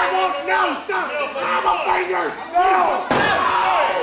I want, no, stop. I'm a finger. No. no.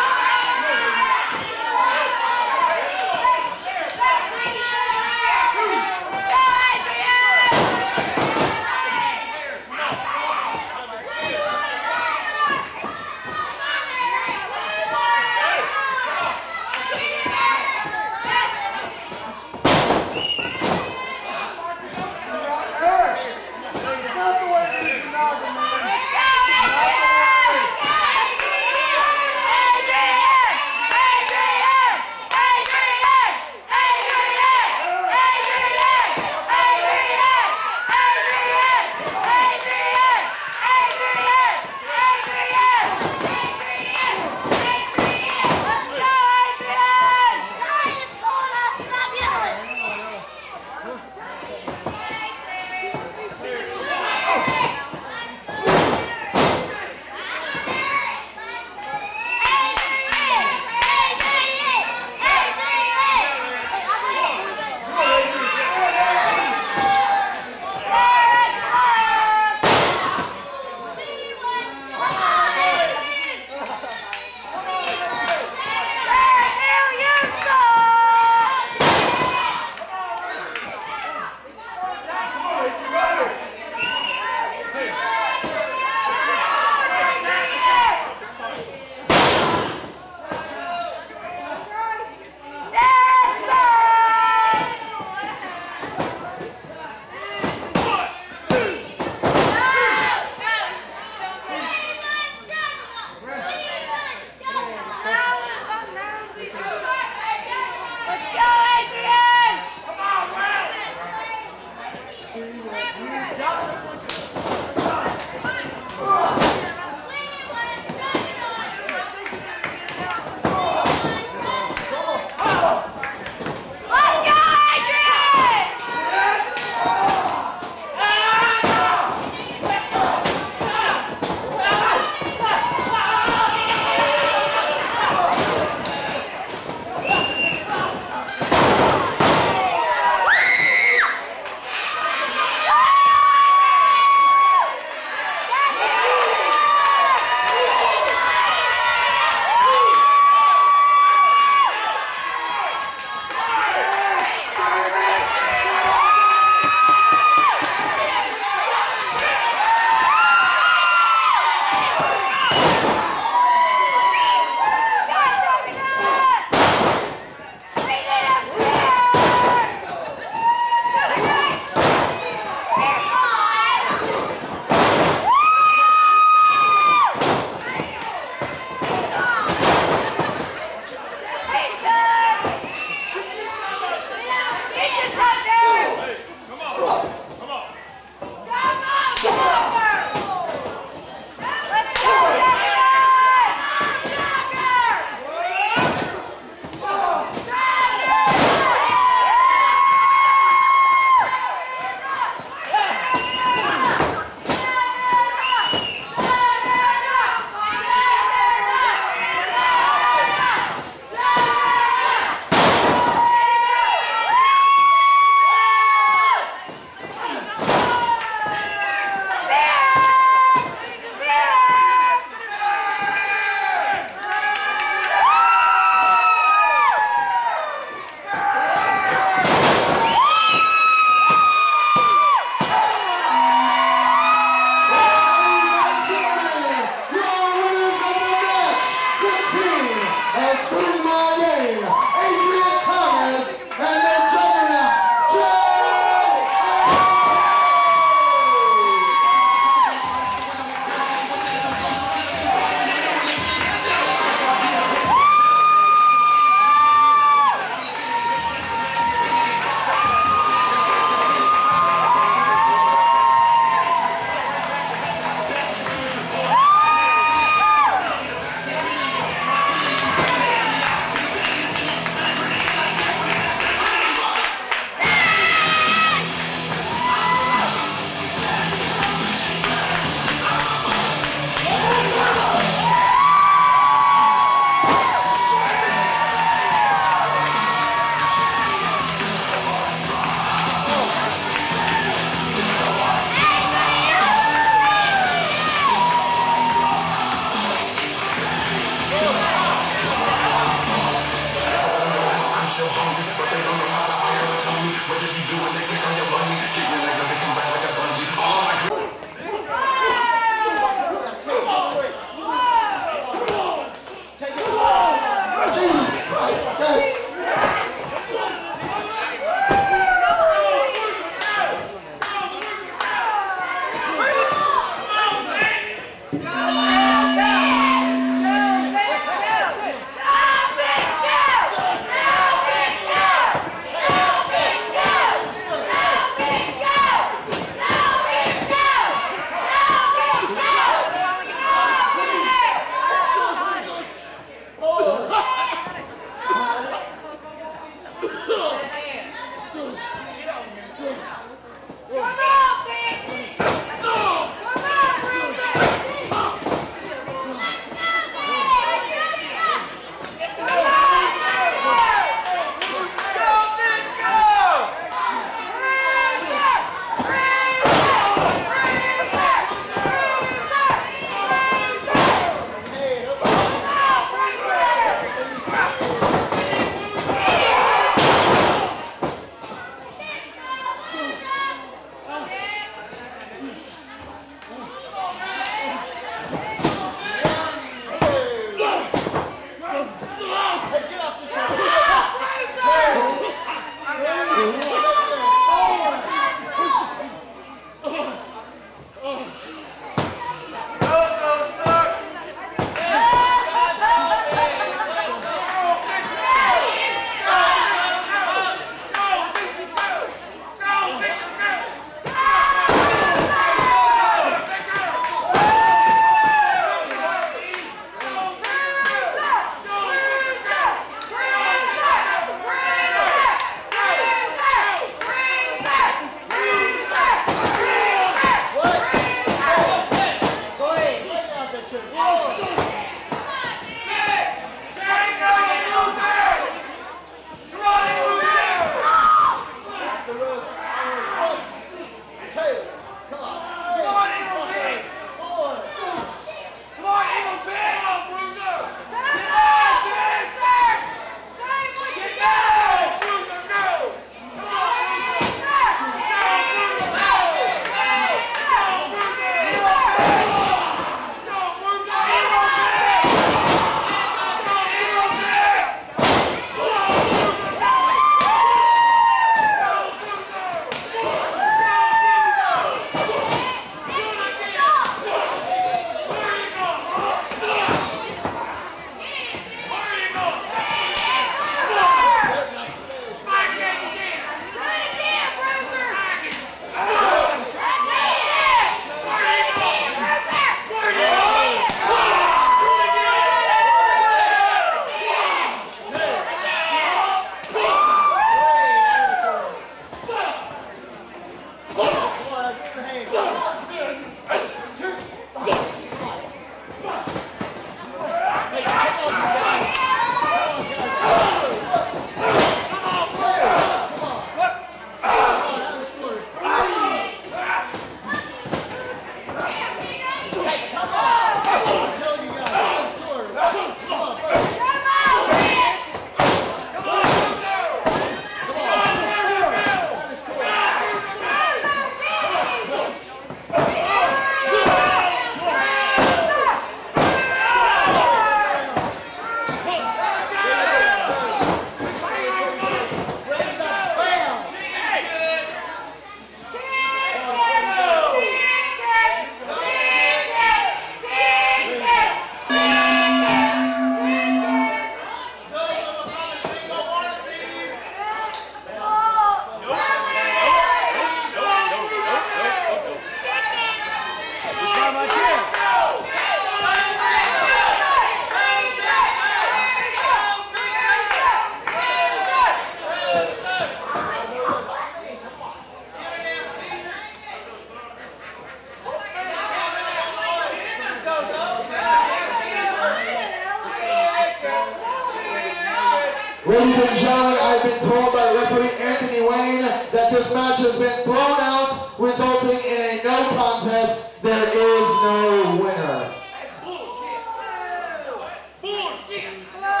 Re-